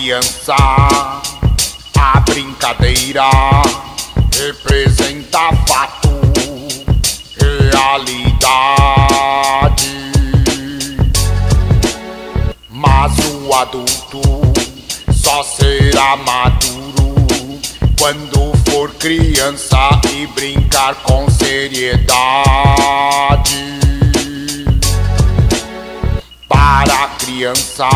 criança, a brincadeira representa fato, realidade. Mas o adulto só será maduro quando for criança e brincar com seriedade. Para a criança,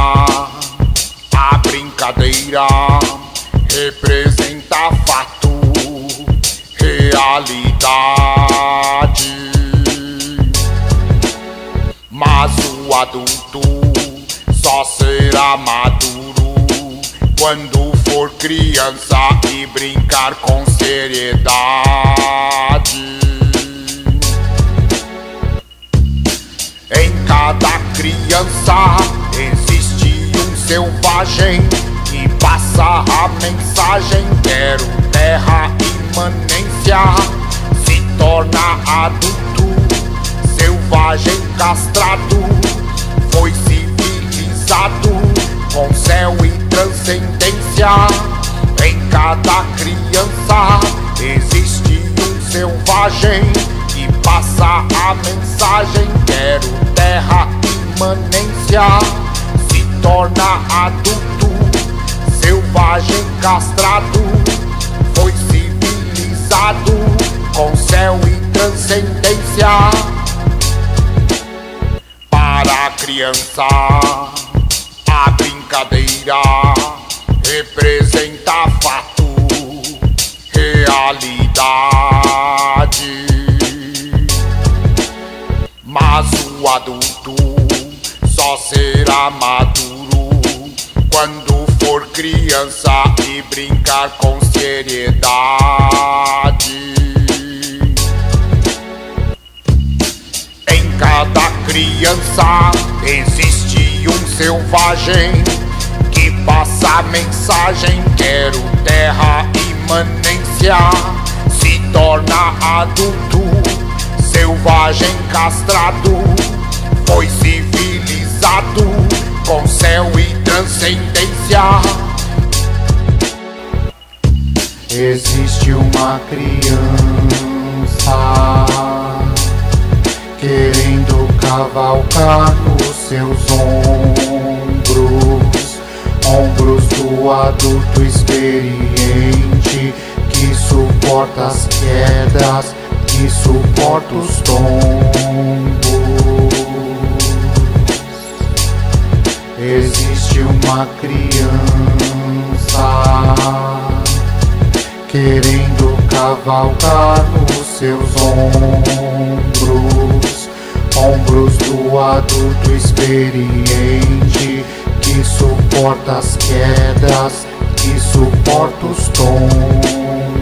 representa fato, realidade. Mas o adulto só será maduro quando for criança e brincar com seriedade. Em cada criança existe um selvagem que passa a mensagem: quero terra, imanência. Se torna adulto, selvagem castrado, foi civilizado com céu e transcendência. Em cada criança existe um selvagem que passa a mensagem: quero terra, imanência. Se torna adulto, selvagem castrado, foi civilizado com céu e transcendência. Para a criança a brincadeira representa fato, realidade. Mas o adulto só será maduro quando criança e brincar com seriedade. Em cada criança existe um selvagem que passa a mensagem: quero terra, imanência. Se torna adulto, selvagem castrado, foi civilizado com céu e transcendência. Existe uma criança querendo cavalgar nos seus ombros, ombros do adulto experiente que suporta as quedas, que suporta os tombos. Existe uma criança querendo cavalgar nos seus ombros, ombros do adulto experiente que suporta as quedas, que suporta os tombos.